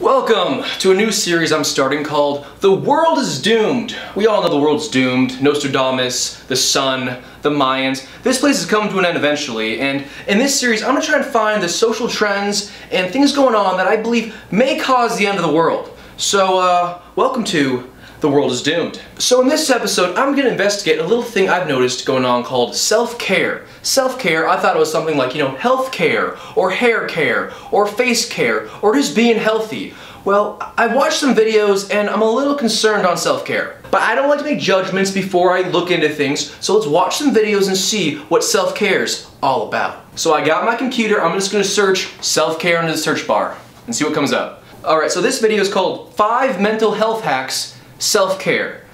Welcome to a new series I'm starting called The World is Doomed. We all know the world's doomed. Nostradamus, the sun, the Mayans. This place is coming to an end eventually, and in this series I'm going to try and find the social trends and things going on that I believe may cause the end of the world. So, uh, welcome to the world is doomed. So in this episode, I'm gonna investigate a little thing I've noticed going on called self-care. Self-care, I thought it was something like, you know, health care, or hair care, or face care, or just being healthy. Well, I watched some videos and I'm a little concerned on self-care. But I don't like to make judgments before I look into things, so let's watch some videos and see what self-care is all about. So I got my computer, I'm just gonna search self-care into the search bar and see what comes up. Alright, so this video is called 5 Mental Health Hacks self-care.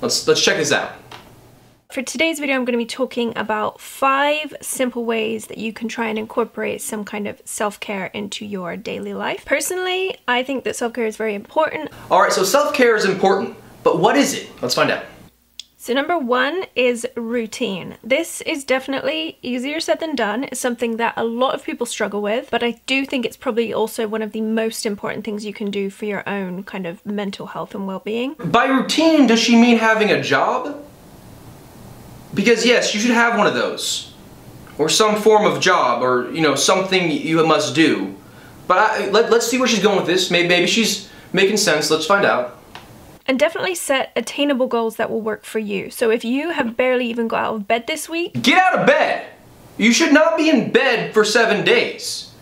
Let's, let's check this out. For today's video, I'm going to be talking about five simple ways that you can try and incorporate some kind of self-care into your daily life. Personally, I think that self-care is very important. All right, so self-care is important, but what is it? Let's find out. So number one is routine. This is definitely easier said than done. It's something that a lot of people struggle with, but I do think it's probably also one of the most important things you can do for your own kind of mental health and well-being. By routine, does she mean having a job? Because yes, you should have one of those. Or some form of job, or you know, something you must do. But I, let, let's see where she's going with this. Maybe, maybe she's making sense. Let's find out. And definitely set attainable goals that will work for you. So if you have barely even got out of bed this week... Get out of bed! You should not be in bed for seven days.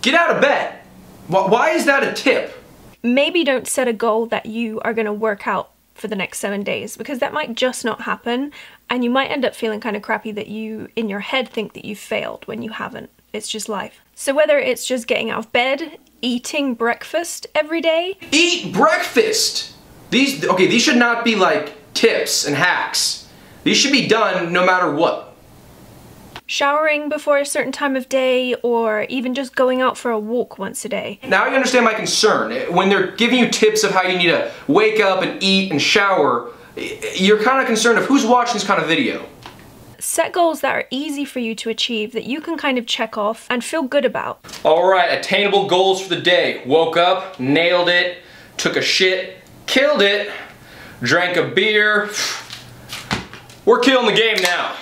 Get out of bed. Why is that a tip? Maybe don't set a goal that you are going to work out for the next seven days because that might just not happen and you might end up feeling kind of crappy that you in your head think that you failed when you haven't. It's just life. So whether it's just getting out of bed, eating breakfast every day. Eat breakfast! These, okay, these should not be like tips and hacks. These should be done no matter what. Showering before a certain time of day or even just going out for a walk once a day. Now you understand my concern. Eh, when they're giving you tips of how you need to wake up and eat and shower, eh, eh, you're kind of concerned of who's watching this kind of video. Set goals that are easy for you to achieve that you can kind of check off and feel good about. All right, attainable goals for the day. Woke up, nailed it, took a shit, Killed it. Drank a beer. We're killing the game now.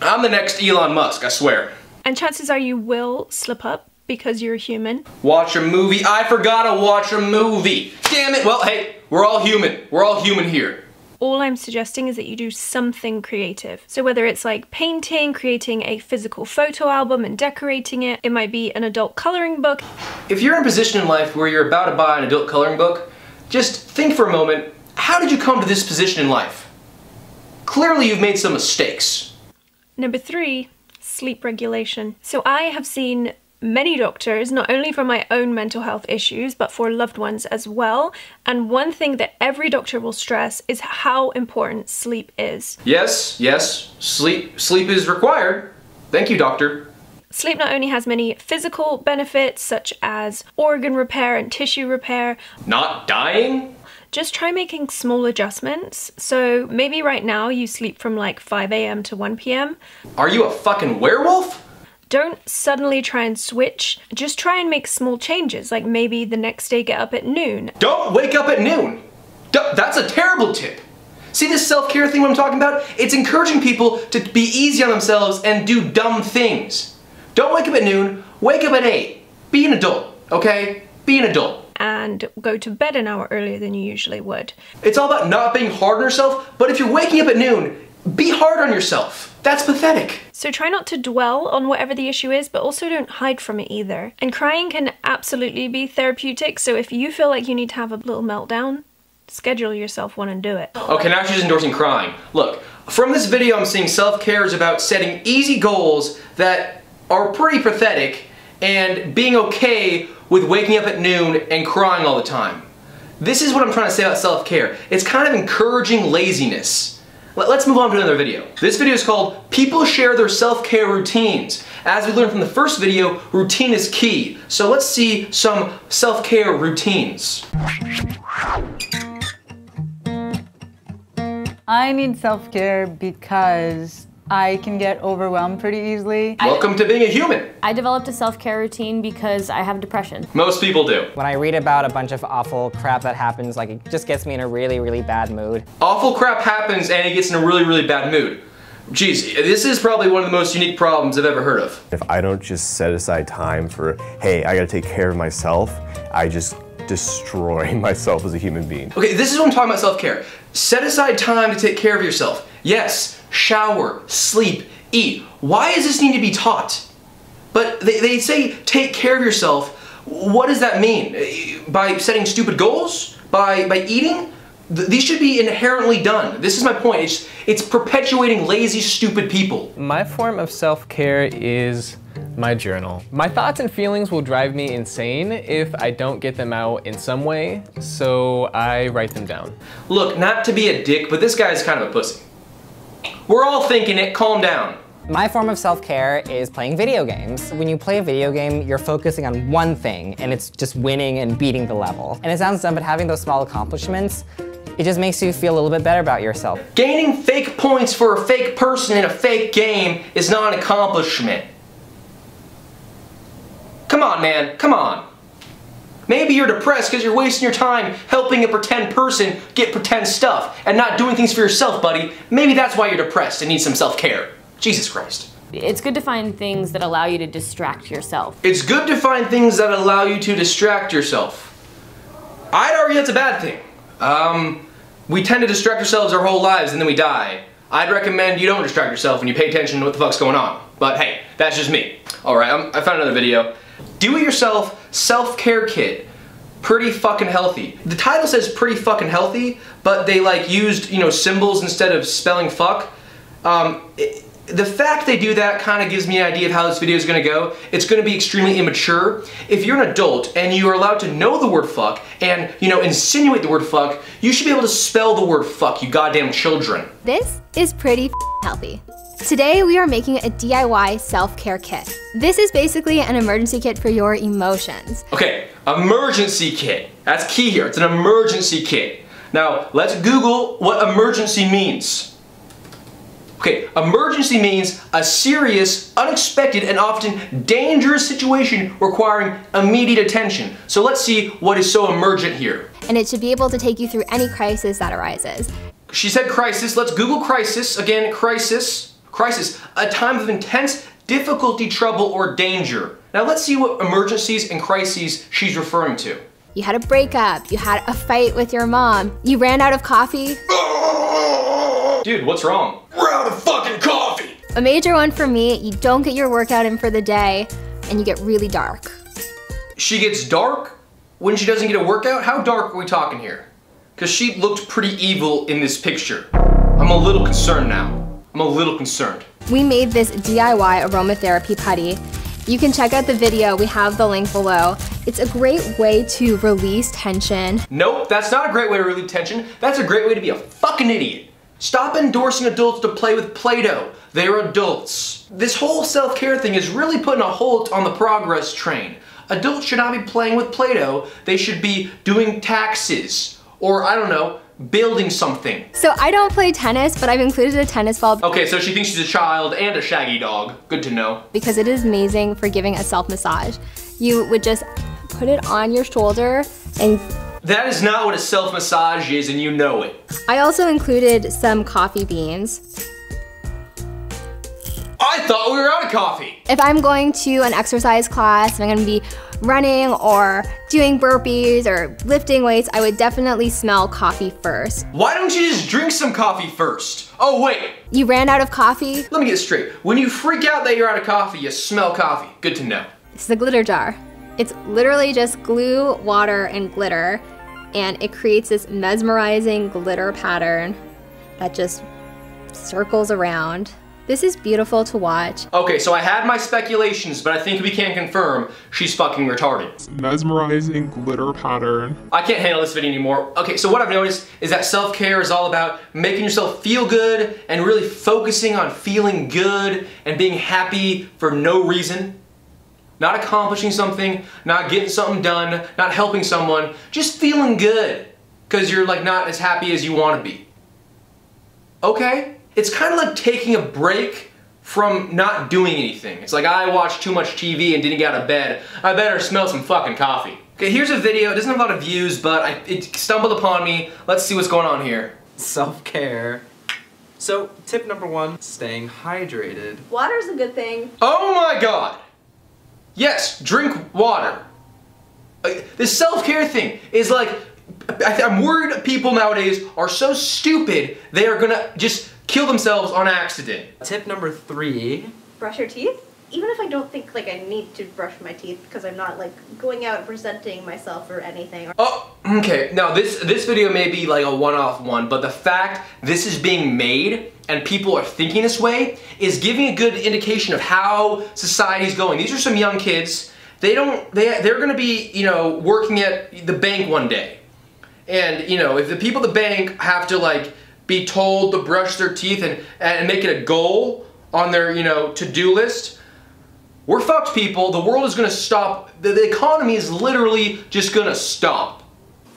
I'm the next Elon Musk, I swear. And chances are you will slip up because you're human. Watch a movie. I forgot to watch a movie. Damn it. Well, hey, we're all human. We're all human here all I'm suggesting is that you do something creative. So whether it's like painting, creating a physical photo album and decorating it, it might be an adult coloring book. If you're in a position in life where you're about to buy an adult coloring book, just think for a moment, how did you come to this position in life? Clearly you've made some mistakes. Number three, sleep regulation. So I have seen many doctors, not only for my own mental health issues, but for loved ones as well. And one thing that every doctor will stress is how important sleep is. Yes, yes, sleep, sleep is required. Thank you, doctor. Sleep not only has many physical benefits, such as organ repair and tissue repair. Not dying? just try making small adjustments. So maybe right now you sleep from like 5 a.m. to 1 p.m. Are you a fucking werewolf? Don't suddenly try and switch. Just try and make small changes, like maybe the next day get up at noon. Don't wake up at noon! D that's a terrible tip. See this self-care thing I'm talking about? It's encouraging people to be easy on themselves and do dumb things. Don't wake up at noon, wake up at 8. Be an adult, okay? Be an adult. And go to bed an hour earlier than you usually would. It's all about not being hard on yourself, but if you're waking up at noon, be hard on yourself. That's pathetic. So try not to dwell on whatever the issue is, but also don't hide from it either. And crying can absolutely be therapeutic, so if you feel like you need to have a little meltdown, schedule yourself one and do it. Okay, now she's endorsing crying. Look, from this video I'm seeing self-care is about setting easy goals that are pretty pathetic and being okay with waking up at noon and crying all the time. This is what I'm trying to say about self-care. It's kind of encouraging laziness. Let's move on to another video. This video is called People Share Their Self-Care Routines. As we learned from the first video, routine is key. So let's see some self-care routines. I need self-care because I can get overwhelmed pretty easily. Welcome to being a human. I developed a self-care routine because I have depression. Most people do. When I read about a bunch of awful crap that happens, like it just gets me in a really, really bad mood. Awful crap happens and it gets in a really, really bad mood. Geez, this is probably one of the most unique problems I've ever heard of. If I don't just set aside time for, hey, I gotta take care of myself, I just destroy myself as a human being. Okay, this is what I'm talking about self-care. Set aside time to take care of yourself. Yes, shower, sleep, eat. Why does this need to be taught? But they, they say take care of yourself. What does that mean? By setting stupid goals? By, by eating? These should be inherently done. This is my point. It's, it's perpetuating lazy, stupid people. My form of self-care is my journal. My thoughts and feelings will drive me insane if I don't get them out in some way, so I write them down. Look, not to be a dick, but this guy's kind of a pussy. We're all thinking it, calm down. My form of self-care is playing video games. When you play a video game, you're focusing on one thing, and it's just winning and beating the level. And it sounds dumb, but having those small accomplishments, it just makes you feel a little bit better about yourself. Gaining fake points for a fake person in a fake game is not an accomplishment. Come on, man, come on. Maybe you're depressed because you're wasting your time helping a pretend person get pretend stuff and not doing things for yourself, buddy. Maybe that's why you're depressed and need some self-care. Jesus Christ. It's good to find things that allow you to distract yourself. It's good to find things that allow you to distract yourself. I'd argue that's a bad thing. Um, we tend to distract ourselves our whole lives and then we die. I'd recommend you don't distract yourself and you pay attention to what the fuck's going on. But hey, that's just me. Alright, I found another video. Do-it-yourself self-care kit. Pretty fucking healthy. The title says pretty fucking healthy, but they like used, you know, symbols instead of spelling fuck. Um, it, the fact they do that kind of gives me an idea of how this video is going to go. It's going to be extremely immature. If you're an adult and you are allowed to know the word fuck and, you know, insinuate the word fuck, you should be able to spell the word fuck, you goddamn children. This is pretty healthy. Today we are making a DIY self-care kit. This is basically an emergency kit for your emotions. Okay, emergency kit. That's key here. It's an emergency kit. Now, let's Google what emergency means. Okay, emergency means a serious, unexpected, and often dangerous situation requiring immediate attention. So let's see what is so emergent here. And it should be able to take you through any crisis that arises. She said crisis. Let's Google crisis. Again, crisis. Crisis. A time of intense difficulty, trouble, or danger. Now let's see what emergencies and crises she's referring to. You had a breakup, you had a fight with your mom, you ran out of coffee. Dude, what's wrong? We're out of fucking coffee! A major one for me, you don't get your workout in for the day, and you get really dark. She gets dark when she doesn't get a workout? How dark are we talking here? Because she looked pretty evil in this picture. I'm a little concerned now. I'm a little concerned. We made this DIY aromatherapy putty. You can check out the video, we have the link below. It's a great way to release tension. Nope, that's not a great way to relieve tension. That's a great way to be a fucking idiot. Stop endorsing adults to play with Play-Doh. They're adults. This whole self-care thing is really putting a halt on the progress train. Adults should not be playing with Play-Doh. They should be doing taxes. Or, I don't know, building something. So I don't play tennis, but I've included a tennis ball. Okay, so she thinks she's a child and a shaggy dog. Good to know. Because it is amazing for giving a self-massage. You would just put it on your shoulder and that is not what a self-massage is and you know it. I also included some coffee beans. I thought we were out of coffee. If I'm going to an exercise class and I'm gonna be running or doing burpees or lifting weights, I would definitely smell coffee first. Why don't you just drink some coffee first? Oh wait. You ran out of coffee? Let me get straight. When you freak out that you're out of coffee, you smell coffee. Good to know. This is a glitter jar. It's literally just glue, water, and glitter and it creates this mesmerizing glitter pattern that just circles around. This is beautiful to watch. Okay, so I had my speculations, but I think we can confirm she's fucking retarded. Mesmerizing glitter pattern. I can't handle this video anymore. Okay, so what I've noticed is that self-care is all about making yourself feel good and really focusing on feeling good and being happy for no reason. Not accomplishing something, not getting something done, not helping someone, just feeling good. Because you're like not as happy as you want to be. Okay? It's kind of like taking a break from not doing anything. It's like I watched too much TV and didn't get out of bed. I better smell some fucking coffee. Okay, here's a video. It doesn't have a lot of views, but I, it stumbled upon me. Let's see what's going on here. Self-care. So, tip number one, staying hydrated. Water's a good thing. Oh my god! Yes, drink water. Uh, This self-care thing is like, I'm worried people nowadays are so stupid they are gonna just kill themselves on accident. Tip number three, brush your teeth even if i don't think like i need to brush my teeth because i'm not like going out presenting myself or anything Oh, okay. Now this this video may be like a one-off one, but the fact this is being made and people are thinking this way is giving a good indication of how society's going. These are some young kids. They don't they they're going to be, you know, working at the bank one day. And, you know, if the people at the bank have to like be told to brush their teeth and and make it a goal on their, you know, to-do list, we're fucked people. The world is going to stop. The, the economy is literally just going to stop.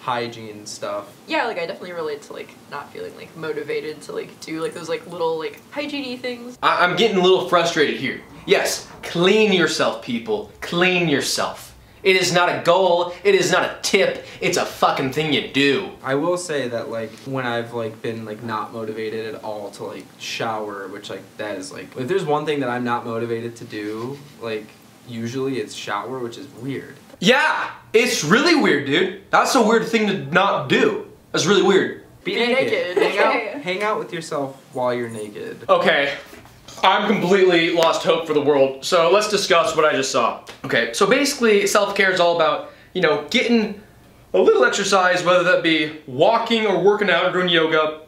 hygiene stuff. Yeah, like I definitely relate to like not feeling like motivated to like do like those like little like hygiene things. I- I'm getting a little frustrated here. Yes, clean yourself, people. Clean yourself. It is not a goal. It is not a tip. It's a fucking thing you do. I will say that like when I've like been like not motivated at all to like shower, which like that is like if there's one thing that I'm not motivated to do, like usually it's shower, which is weird. Yeah, it's really weird, dude. That's a weird thing to not do. That's really weird. Be, Be naked. naked. Hang out hang out with yourself while you're naked. Okay, I'm completely lost hope for the world, so let's discuss what I just saw. Okay, so basically, self care is all about, you know, getting a little exercise, whether that be walking or working out or doing yoga,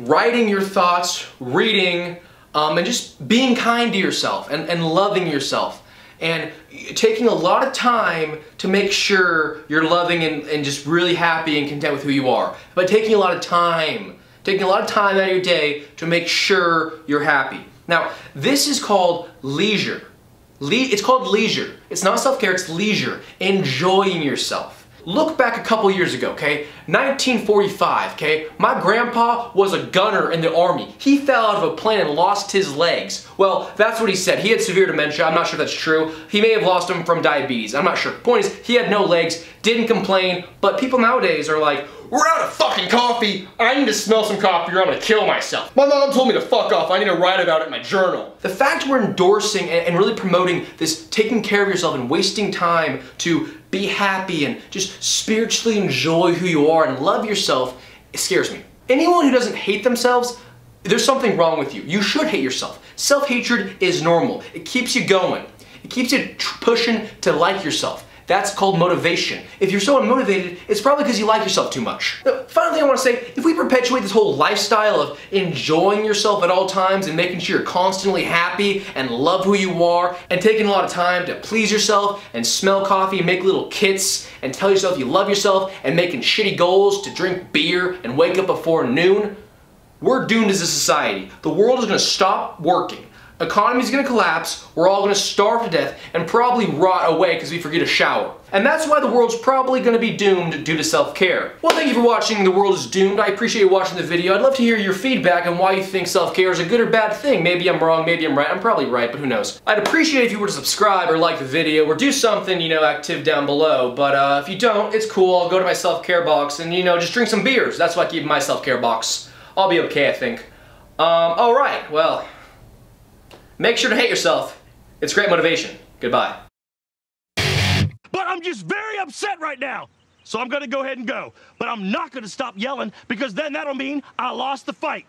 writing your thoughts, reading, um, and just being kind to yourself and, and loving yourself. And taking a lot of time to make sure you're loving and, and just really happy and content with who you are. But taking a lot of time, taking a lot of time out of your day to make sure you're happy. Now, this is called leisure. Le- it's called leisure. It's not self-care, it's leisure. Enjoying yourself. Look back a couple years ago, okay? 1945, okay? My grandpa was a gunner in the army. He fell out of a plane and lost his legs. Well, that's what he said. He had severe dementia. I'm not sure that's true. He may have lost them from diabetes. I'm not sure. Point is, he had no legs, didn't complain, but people nowadays are like, we're out of fucking coffee. I need to smell some coffee or I'm gonna kill myself. My mom told me to fuck off. I need to write about it in my journal. The fact we're endorsing and, really promoting this taking care of yourself and wasting time to be happy and just spiritually enjoy who you are and love yourself, it scares me. Anyone who doesn't hate themselves, there's something wrong with you. You should hate yourself. Self-hatred is normal. It keeps you going. It keeps you pushing to like yourself. That's called motivation. If you're so unmotivated, it's probably because you like yourself too much. Now, final thing I want to say, if we perpetuate this whole lifestyle of enjoying yourself at all times and making sure you're constantly happy and love who you are and taking a lot of time to please yourself and smell coffee and make little kits and tell yourself you love yourself and making shitty goals to drink beer and wake up before noon, we're doomed as a society. The world is going to stop working. Economy's gonna collapse, we're all gonna starve to death, and probably rot away because we forget to shower. And that's why the world's probably gonna be doomed due to self-care. Well, thank you for watching The World is Doomed. I appreciate you watching the video. I'd love to hear your feedback on why you think self-care is a good or bad thing. Maybe I'm wrong, maybe I'm right. I'm probably right, but who knows. I'd appreciate if you were to subscribe or like the video or do something, you know, active down below. But uh, if you don't, it's cool. I'll go to my self-care box and, you know, just drink some beers. That's why I keep my self-care box. I'll be okay, I think. Um, alright, well... Make sure to hate yourself. It's great motivation. Goodbye. But I'm just very upset right now. So I'm going to go ahead and go. But I'm not going to stop yelling because then that'll mean I lost the fight.